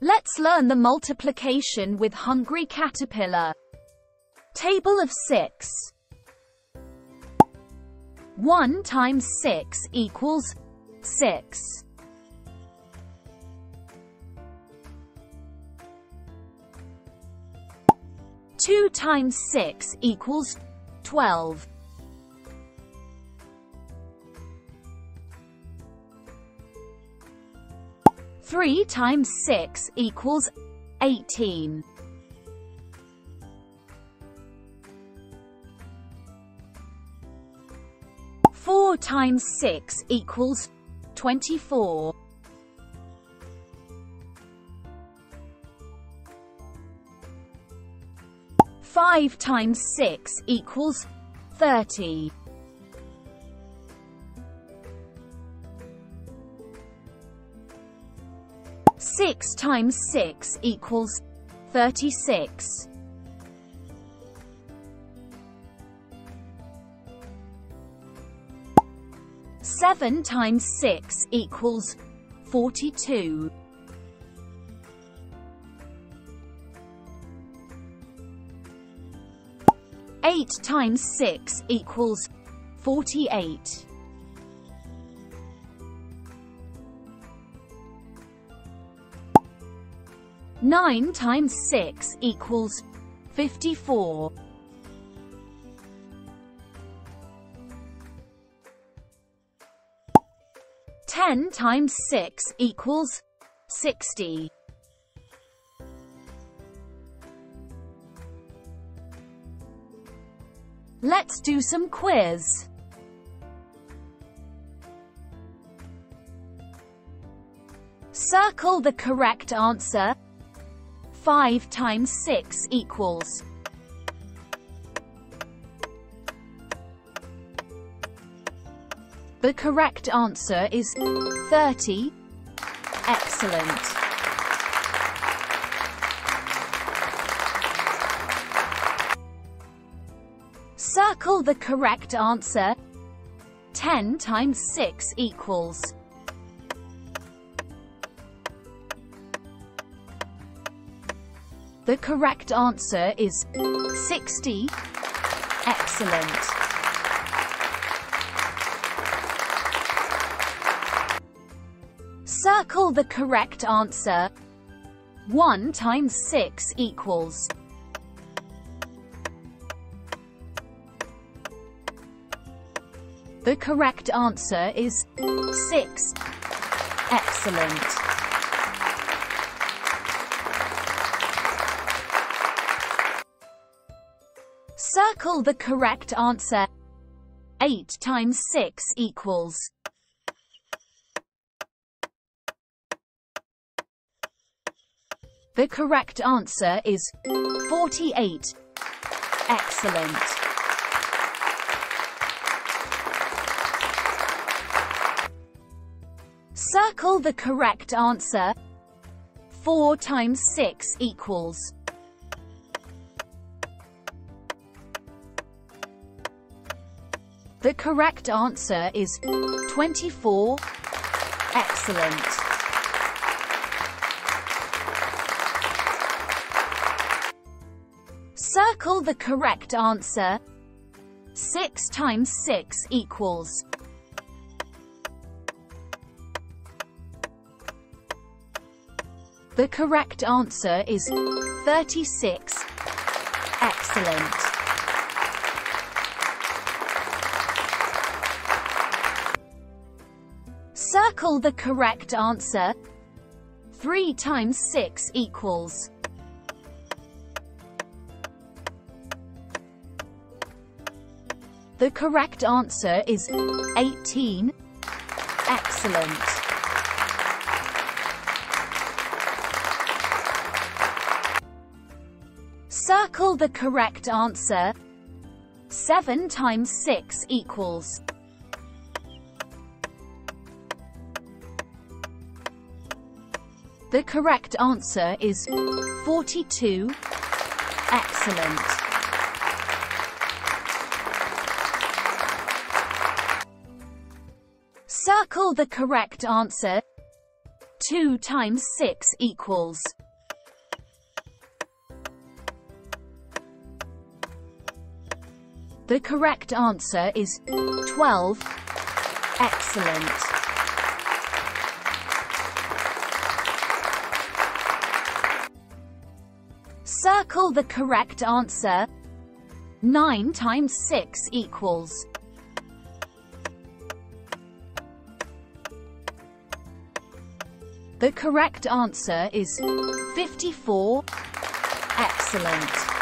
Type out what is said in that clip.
Let's learn the multiplication with hungry caterpillar. Table of 6. 1 times 6 equals 6. Two times six equals twelve. 3 times 6 equals 18. Four times six equals twenty-four. Five times six equals thirty. 6 times 6 equals 36. Seven times six equals forty-two. Eight times six equals forty-eight. 9 times 6 equals 54. Ten times six equals sixty. Let's do some quiz. Circle the correct answer 5 times 6 equals. The correct answer is 30. Excellent. Circle the correct answer. 10 times 6 equals. The correct answer is 60. Excellent. Circle the correct answer. 1 times 6 equals. The correct answer is 6. Excellent. Circle the correct answer. 8 times 6 equals. The correct answer is 48. Excellent. Circle the correct answer. 4 times 6 equals. The correct answer is 24. Excellent. Circle the correct answer. 6 times 6 equals. The correct answer is 36. Excellent. Circle the correct answer. 3 times 6 equals. The correct answer is 18. Excellent. Circle the correct answer. 7 times 6 equals. The correct answer is 42. Excellent. Circle the correct answer. 2 times 6 equals? The correct answer is 12. Excellent. Circle the correct answer. 9 times 6 equals. The correct answer is 54. Excellent.